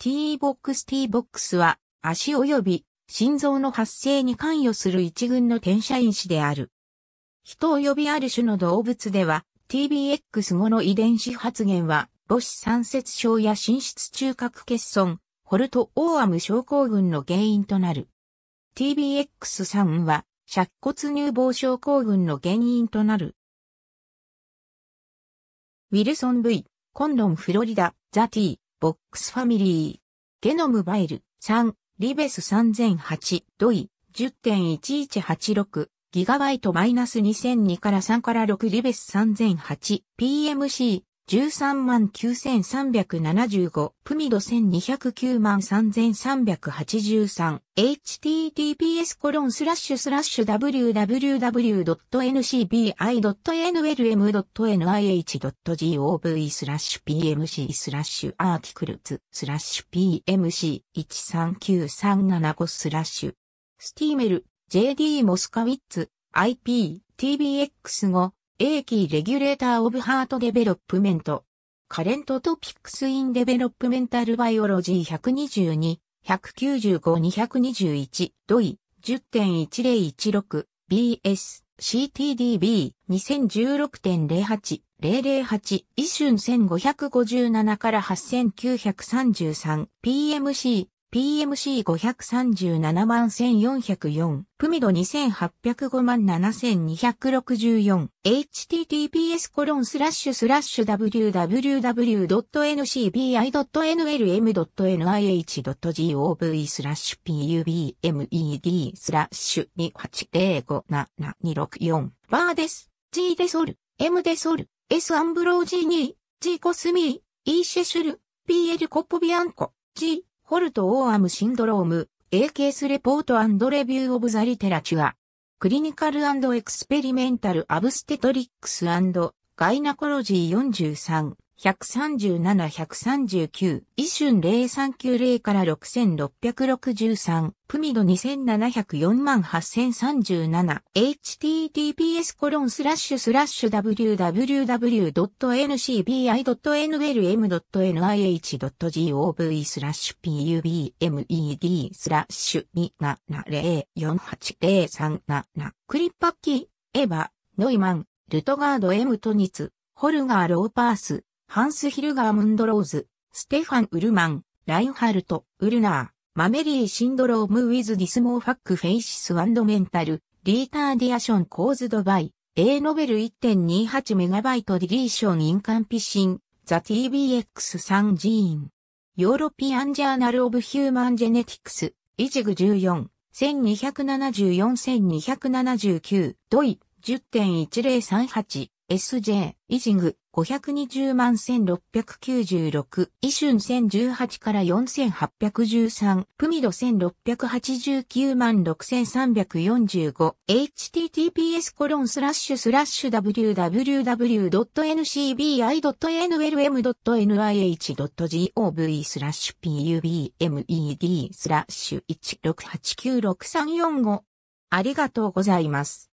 T-box T-box は足及び心臓の発生に関与する一群の転写因子である。人及びある種の動物では TBX5 の遺伝子発現は母子三節症や心室中核欠損、ホルトオーアム症候群の原因となる。TBX3 は尺骨乳房症候群の原因となる。ウィルソン V、コンロンフロリダ、ザティ、ボックスファミリー。ゲノムバイル、3、リベス3008、ドイ、10.1186、ギガバイトマイナス2002から3から6リベス3008、PMC、139,375プミド12093383 https コロンスラッシュスラッシュ www.ncbi.nlm.nih.gov スラッシュ pmc スラッシュアーティクルズスラッシュ pmc139375 スラッシュSteimle JD Moskowitz IP TBX5 A Key Regulator of Heart Development。 Current Topics in Developmental Biology 122、195-221、 doi、10.1016、BS、CTDB、2016.08、008、 ISSN 1557から PMC5371404、 PMID 28057264、https コロンスラッシュスラッシュ www.ncbi.nlm.nih.gov スラッシュ pubmed スラッシュ28057264バーです。G デソル、M デソル、S アンブロージーニー、G コスミー、E シェシュル、PL コッポビアンコ、G Holt-Oram syndrome、A case report review of the literature。 Clinical Experimental Obstetrics Gynecology 43。137-139、 ISSN 0390から6663、 PMID 27048037、https コロンスラッシュスラッシュ www.ncbi.nlm.nih.gov スラッシュ pubmed スラッシュ2704803クリッパッキー、エヴァ、ノイマン、ルトガード M トニツ、ホルガー・ローパース、ハンス・ヒルガームンドローズ、ステファン・ウルマン、ラインハルト、ウルナー、マメリー・シンドローム・ウィズ・ディスモーファック・フェイシス・アンドメンタル、リーターディアション・コーズドバイ、A ノベル 1.28MB ディリーション・インカンピシン、ザ・ TBX3 ジーン。European Journal of Human Genetics、EJHG 14、1274-1279、 DOI、10.1038、SJ、 EJHG、520万1696、 ISSN 1018から4813、 PMID 1689万6345、https コロンスラッシュスラッシュ www.ncbi.nlm.nih.gov スラッシュ pubmed スラッシュ1689634 5ありがとうございます。